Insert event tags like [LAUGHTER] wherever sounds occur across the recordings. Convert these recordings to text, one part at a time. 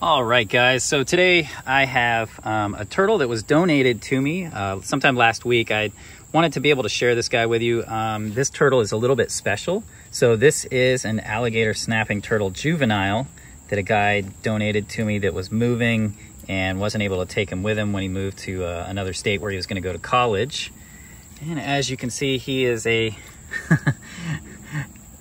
All right, guys. So today I have um, a turtle that was donated to me uh, sometime last week. I wanted to be able to share this guy with you. Um, this turtle is a little bit special. So this is an alligator snapping turtle juvenile that a guy donated to me that was moving and wasn't able to take him with him when he moved to uh, another state where he was going to go to college. And as you can see, he is a [LAUGHS]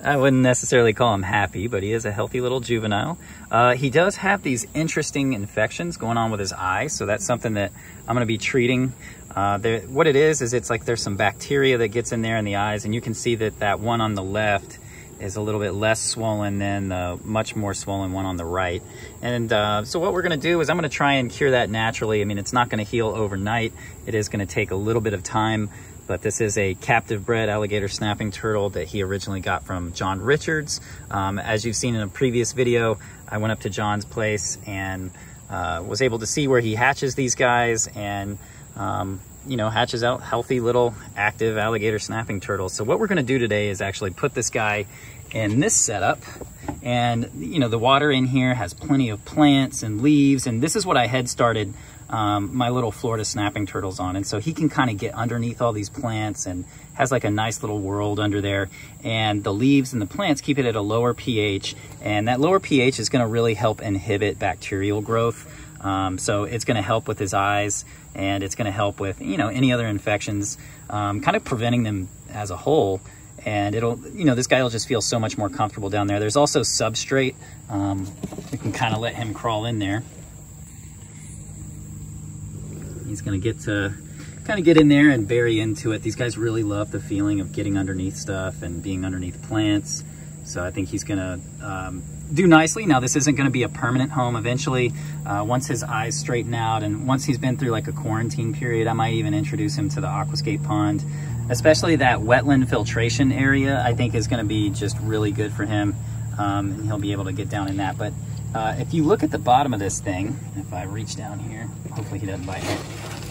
I wouldn't necessarily call him happy, but he is a healthy little juvenile. Uh, he does have these interesting infections going on with his eyes, so that's something that I'm going to be treating. Uh, there, what it is, is it's like there's some bacteria that gets in there in the eyes, and you can see that that one on the left is a little bit less swollen than the much more swollen one on the right. And uh, so what we're gonna do is I'm gonna try and cure that naturally. I mean, it's not gonna heal overnight. It is gonna take a little bit of time, but this is a captive bred alligator snapping turtle that he originally got from John Richards. Um, as you've seen in a previous video, I went up to John's place and uh, was able to see where he hatches these guys and um, you know, hatches out healthy little active alligator snapping turtles. So what we're gonna do today is actually put this guy in this setup and you know, the water in here has plenty of plants and leaves and this is what I had started um, my little Florida snapping turtles on. And so he can kind of get underneath all these plants and has like a nice little world under there. And the leaves and the plants keep it at a lower pH. And that lower pH is gonna really help inhibit bacterial growth. Um, so it's gonna help with his eyes and it's gonna help with, you know, any other infections, um, kind of preventing them as a whole and it'll, you know, this guy will just feel so much more comfortable down there. There's also substrate. Um, you can kind of let him crawl in there. He's gonna get to kind of get in there and bury into it. These guys really love the feeling of getting underneath stuff and being underneath plants. So I think he's gonna um, do nicely. Now this isn't gonna be a permanent home eventually. Uh, once his eyes straighten out and once he's been through like a quarantine period, I might even introduce him to the aquascape pond. Especially that wetland filtration area, I think is gonna be just really good for him. Um, and he'll be able to get down in that. But uh, if you look at the bottom of this thing, if I reach down here, hopefully he doesn't bite me.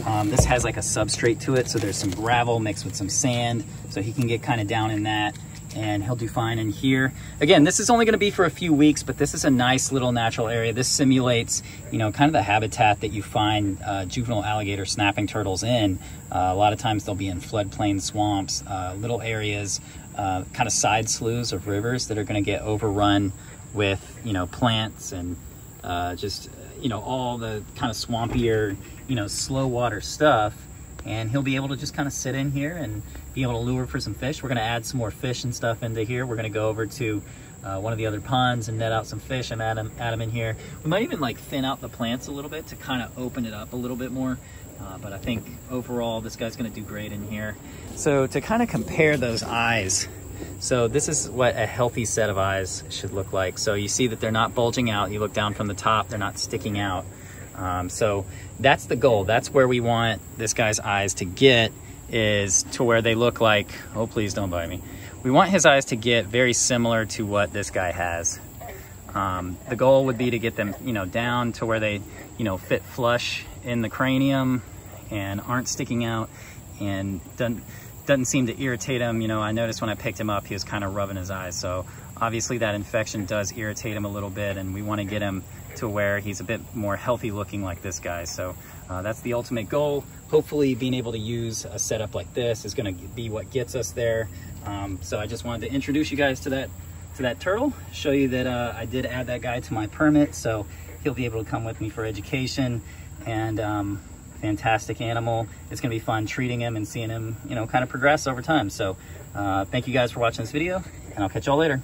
Um, this has like a substrate to it, so there's some gravel mixed with some sand, so he can get kind of down in that and he'll do fine in here. Again, this is only gonna be for a few weeks, but this is a nice little natural area. This simulates, you know, kind of the habitat that you find uh, juvenile alligator snapping turtles in. Uh, a lot of times they'll be in floodplain swamps, uh, little areas, uh, kind of side sloughs of rivers that are gonna get overrun with, you know, plants and uh, just, you know, all the kind of swampier, you know, slow water stuff and he'll be able to just kind of sit in here and be able to lure for some fish. We're going to add some more fish and stuff into here. We're going to go over to uh, one of the other ponds and net out some fish and add them, add them in here. We might even like thin out the plants a little bit to kind of open it up a little bit more. Uh, but I think overall this guy's going to do great in here. So to kind of compare those eyes, so this is what a healthy set of eyes should look like. So you see that they're not bulging out. You look down from the top, they're not sticking out. Um, so that's the goal. That's where we want this guy's eyes to get is to where they look like, oh, please don't bite me. We want his eyes to get very similar to what this guy has. Um, the goal would be to get them, you know, down to where they, you know, fit flush in the cranium and aren't sticking out and doesn't, doesn't seem to irritate him. You know, I noticed when I picked him up, he was kind of rubbing his eyes. So obviously that infection does irritate him a little bit and we want to get him to where he's a bit more healthy looking like this guy. So uh, that's the ultimate goal. Hopefully being able to use a setup like this is gonna be what gets us there. Um, so I just wanted to introduce you guys to that to that turtle, show you that uh, I did add that guy to my permit. So he'll be able to come with me for education and um, fantastic animal. It's gonna be fun treating him and seeing him, you know, kind of progress over time. So uh, thank you guys for watching this video and I'll catch y'all later.